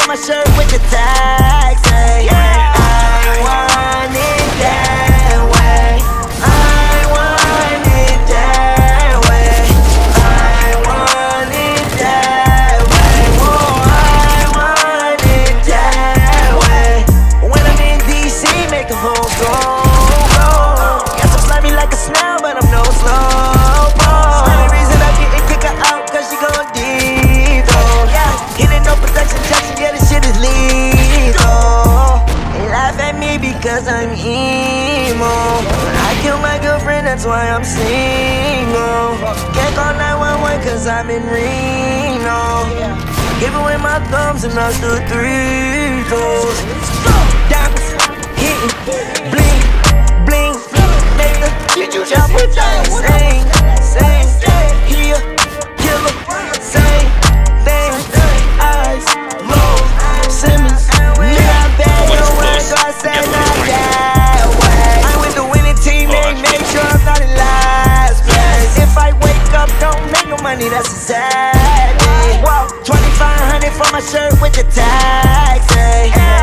On my shirt with the tag, Hey, yeah. that's why I'm single. Can't call 911 cause I'm in Reno. Give away my thumbs and I'll do three toes. Diamonds hitting, bleeding. from my shirt with the tag.